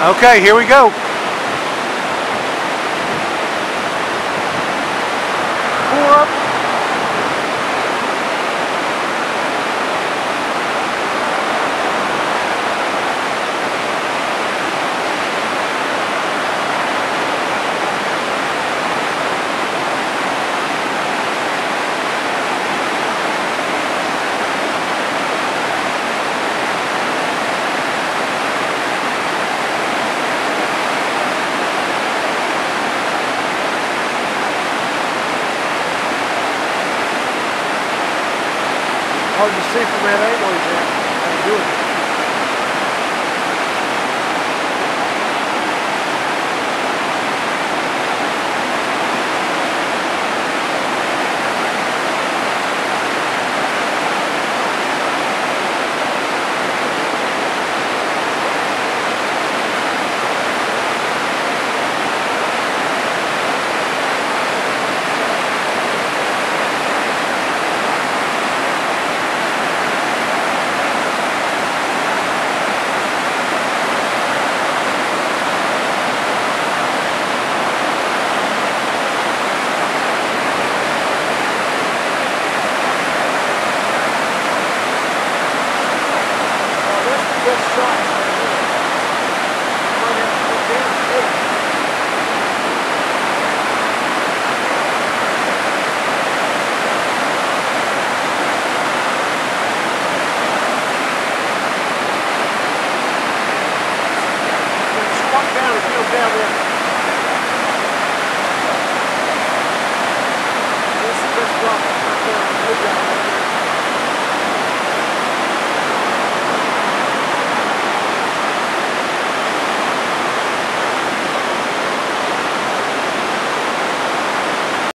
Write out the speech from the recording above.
Okay, here we go. Hard to see from that angle he's at. down there.